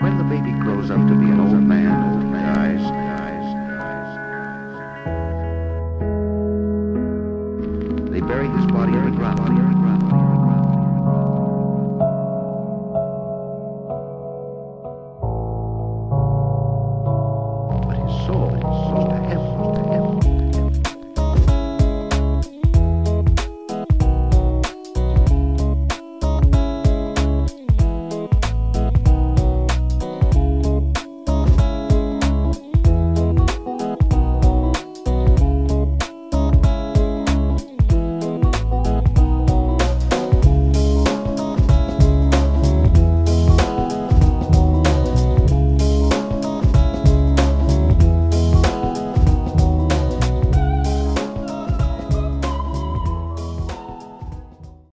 When the baby grows up to be an old man and dies, dies, they bury his body in the ground. but his soul, soul, heaven, heaven.